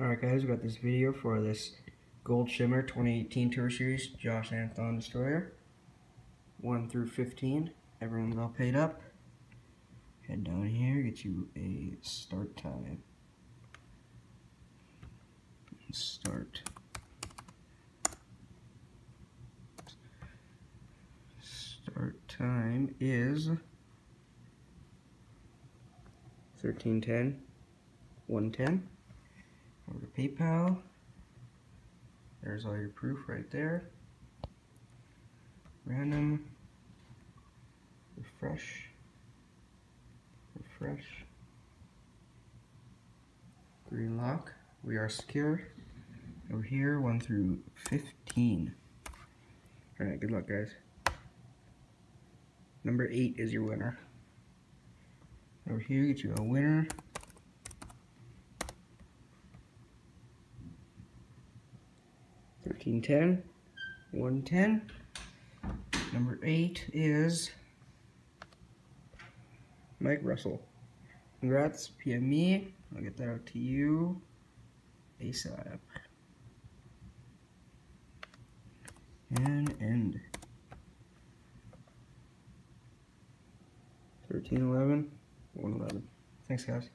Alright guys, we got this video for this Gold Shimmer 2018 Tour Series Josh Anthon Destroyer. 1 through 15. Everyone's all paid up. Head down here, get you a start time. Start. Start time is 1310, 110. PayPal. There's all your proof right there. Random. Refresh. Refresh. Green lock. We are secure. Over here, 1 through 15. Alright, good luck, guys. Number 8 is your winner. Over here, get you a winner. Thirteen ten, one ten. Number eight is Mike Russell. Congrats, PME. I'll get that out to you ASAP. And end. 1311, 111. Thanks, guys.